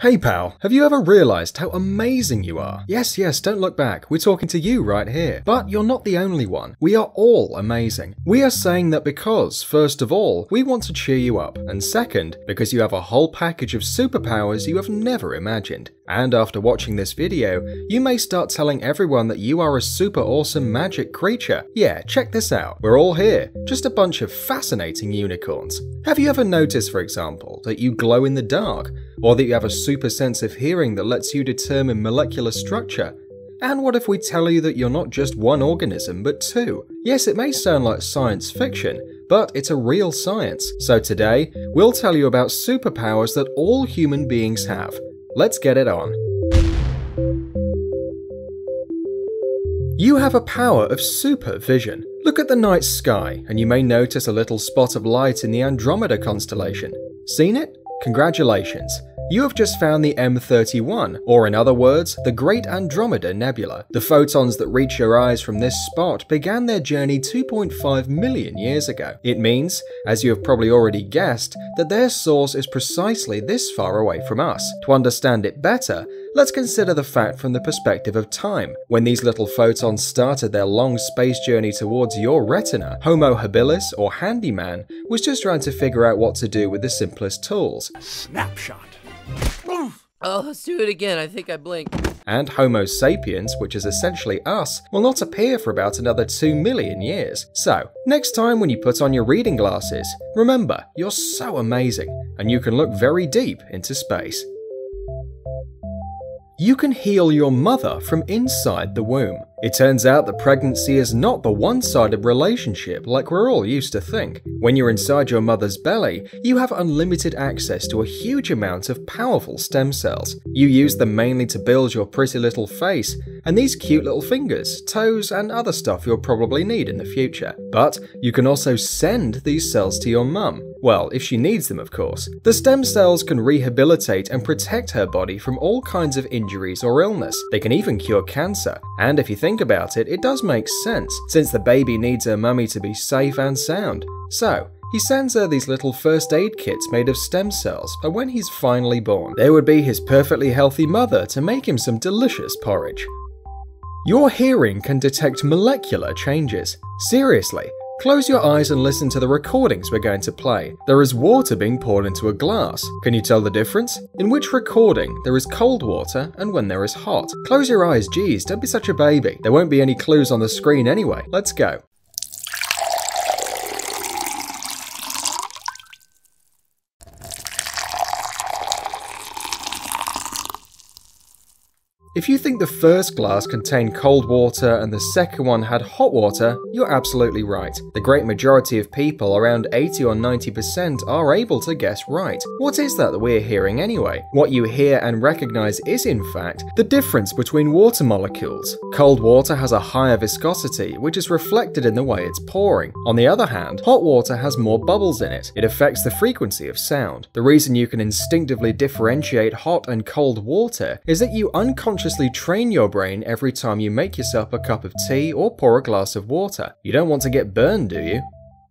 Hey pal, have you ever realized how amazing you are? Yes, yes, don't look back. We're talking to you right here. But you're not the only one. We are all amazing. We are saying that because, first of all, we want to cheer you up, and second, because you have a whole package of superpowers you have never imagined. And after watching this video, you may start telling everyone that you are a super awesome magic creature. Yeah, check this out. We're all here, just a bunch of fascinating unicorns. Have you ever noticed, for example, that you glow in the dark? Or that you have a super sense of hearing that lets you determine molecular structure? And what if we tell you that you're not just one organism, but two? Yes, it may sound like science fiction, but it's a real science. So today, we'll tell you about superpowers that all human beings have. Let's get it on. You have a power of supervision. Look at the night sky, and you may notice a little spot of light in the Andromeda constellation. Seen it? Congratulations. You have just found the M31, or in other words, the Great Andromeda Nebula. The photons that reach your eyes from this spot began their journey 2.5 million years ago. It means, as you have probably already guessed, that their source is precisely this far away from us. To understand it better, let's consider the fact from the perspective of time. When these little photons started their long space journey towards your retina, Homo habilis, or handyman, was just trying to figure out what to do with the simplest tools. Snapshot. Oh, let's do it again. I think I blinked. And Homo sapiens, which is essentially us, will not appear for about another 2 million years. So, next time when you put on your reading glasses, remember, you're so amazing, and you can look very deep into space. You can heal your mother from inside the womb. It turns out that pregnancy is not the one sided relationship like we're all used to think. When you're inside your mother's belly, you have unlimited access to a huge amount of powerful stem cells. You use them mainly to build your pretty little face, and these cute little fingers, toes, and other stuff you'll probably need in the future. But you can also send these cells to your mum. Well, if she needs them, of course. The stem cells can rehabilitate and protect her body from all kinds of injuries or illness. They can even cure cancer. And if you think about it, it does make sense, since the baby needs her mummy to be safe and sound. So, he sends her these little first aid kits made of stem cells, and when he's finally born, there would be his perfectly healthy mother to make him some delicious porridge. Your hearing can detect molecular changes. Seriously, Close your eyes and listen to the recordings we're going to play. There is water being poured into a glass. Can you tell the difference? In which recording there is cold water and when there is hot? Close your eyes, geez, don't be such a baby. There won't be any clues on the screen anyway. Let's go. If you think the first glass contained cold water and the second one had hot water, you're absolutely right. The great majority of people, around 80 or 90%, are able to guess right. What is that that we're hearing anyway? What you hear and recognize is, in fact, the difference between water molecules. Cold water has a higher viscosity, which is reflected in the way it's pouring. On the other hand, hot water has more bubbles in it. It affects the frequency of sound. The reason you can instinctively differentiate hot and cold water is that you unconsciously unconsciously train your brain every time you make yourself a cup of tea or pour a glass of water. You don't want to get burned, do you?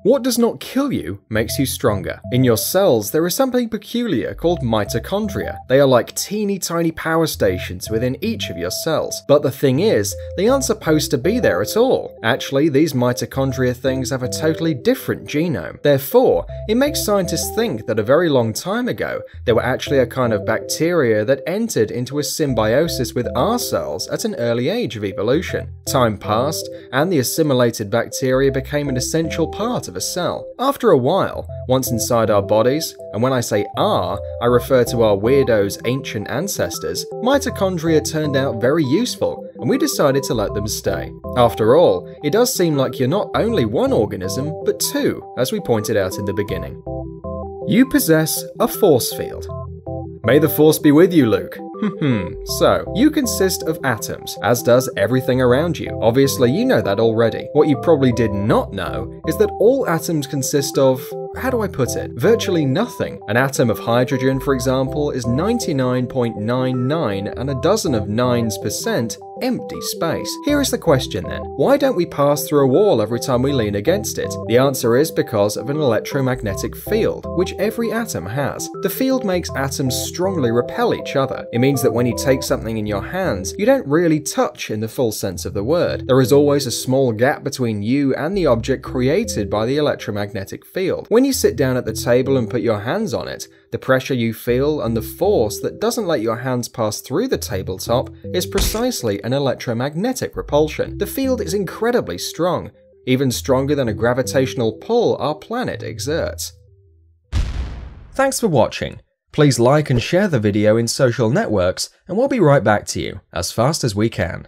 What does not kill you makes you stronger. In your cells, there is something peculiar called mitochondria. They are like teeny tiny power stations within each of your cells. But the thing is, they aren't supposed to be there at all. Actually, these mitochondria things have a totally different genome. Therefore, it makes scientists think that a very long time ago, there were actually a kind of bacteria that entered into a symbiosis with our cells at an early age of evolution. Time passed, and the assimilated bacteria became an essential part of a cell. After a while, once inside our bodies, and when I say our, I refer to our weirdos' ancient ancestors, mitochondria turned out very useful, and we decided to let them stay. After all, it does seem like you're not only one organism, but two, as we pointed out in the beginning. You possess a force field. May the force be with you, Luke. Hmm, so, you consist of atoms, as does everything around you. Obviously, you know that already. What you probably did not know is that all atoms consist of how do I put it? Virtually nothing. An atom of hydrogen, for example, is 99.99 and a dozen of nines percent empty space. Here is the question then why don't we pass through a wall every time we lean against it? The answer is because of an electromagnetic field, which every atom has. The field makes atoms strongly repel each other. It means that when you take something in your hands, you don't really touch in the full sense of the word. There is always a small gap between you and the object created by the electromagnetic field. When you sit down at the table and put your hands on it, the pressure you feel and the force that doesn't let your hands pass through the tabletop is precisely an electromagnetic repulsion. The field is incredibly strong, even stronger than a gravitational pull our planet exerts. Thanks for watching. Please like and share the video in social networks, and we'll be right back to you as fast as we can.